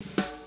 you